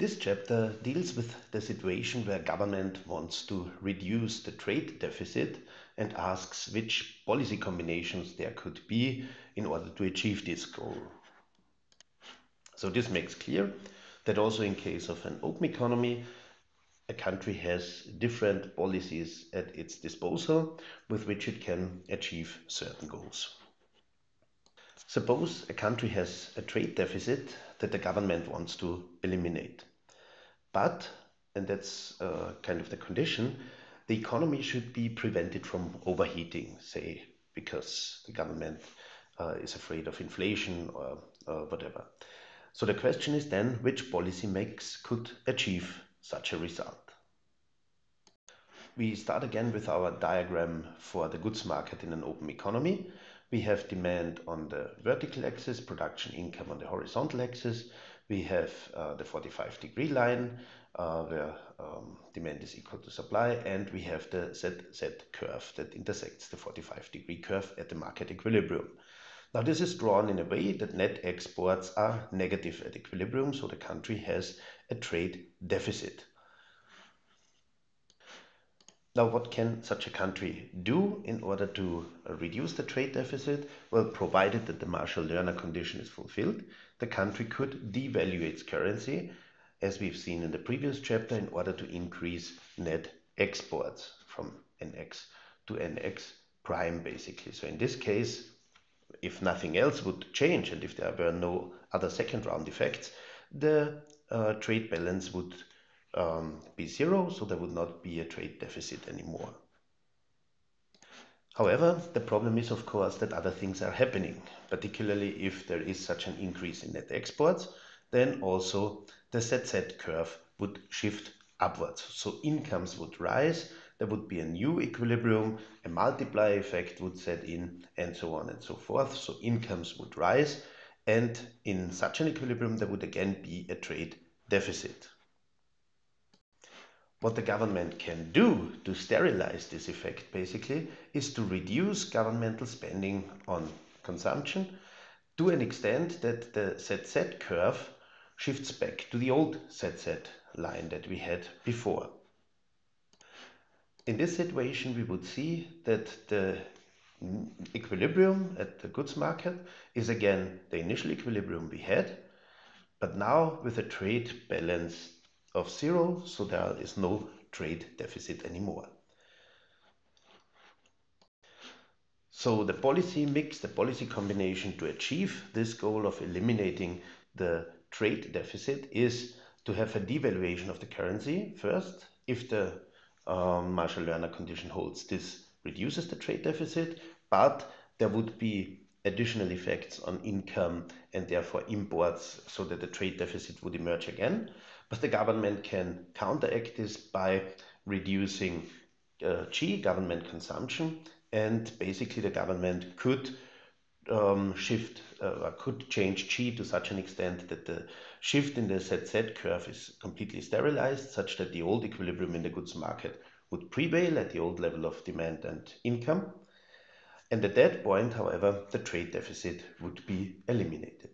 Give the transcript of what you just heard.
This chapter deals with the situation where government wants to reduce the trade deficit and asks which policy combinations there could be in order to achieve this goal. So this makes clear that also in case of an open economy, a country has different policies at its disposal with which it can achieve certain goals. Suppose a country has a trade deficit that the government wants to eliminate. But, and that's uh, kind of the condition, the economy should be prevented from overheating, say, because the government uh, is afraid of inflation or, or whatever. So the question is then which policy mix could achieve such a result. We start again with our diagram for the goods market in an open economy. We have demand on the vertical axis, production income on the horizontal axis, we have uh, the 45 degree line uh, where um, demand is equal to supply and we have the ZZ curve that intersects the 45 degree curve at the market equilibrium. Now this is drawn in a way that net exports are negative at equilibrium so the country has a trade deficit. Now, what can such a country do in order to reduce the trade deficit? Well, provided that the Marshall-Lerner condition is fulfilled, the country could devalue its currency, as we've seen in the previous chapter, in order to increase net exports from NX to NX prime, basically. So in this case, if nothing else would change and if there were no other second round effects, the uh, trade balance would um, be zero, so there would not be a trade deficit anymore. However, the problem is, of course, that other things are happening, particularly if there is such an increase in net exports, then also the ZZ curve would shift upwards. So incomes would rise, there would be a new equilibrium, a multiplier effect would set in, and so on and so forth. So incomes would rise, and in such an equilibrium, there would again be a trade deficit. What the government can do to sterilize this effect basically is to reduce governmental spending on consumption to an extent that the ZZ curve shifts back to the old ZZ line that we had before. In this situation, we would see that the equilibrium at the goods market is again the initial equilibrium we had, but now with a trade balance of zero, so there is no trade deficit anymore. So the policy mix, the policy combination to achieve this goal of eliminating the trade deficit is to have a devaluation of the currency first. If the um, Marshall-Lerner condition holds, this reduces the trade deficit, but there would be additional effects on income and therefore imports so that the trade deficit would emerge again. But the government can counteract this by reducing uh, G, government consumption, and basically the government could um, shift, uh, could change G to such an extent that the shift in the ZZ curve is completely sterilized, such that the old equilibrium in the goods market would prevail at the old level of demand and income. And at that point, however, the trade deficit would be eliminated.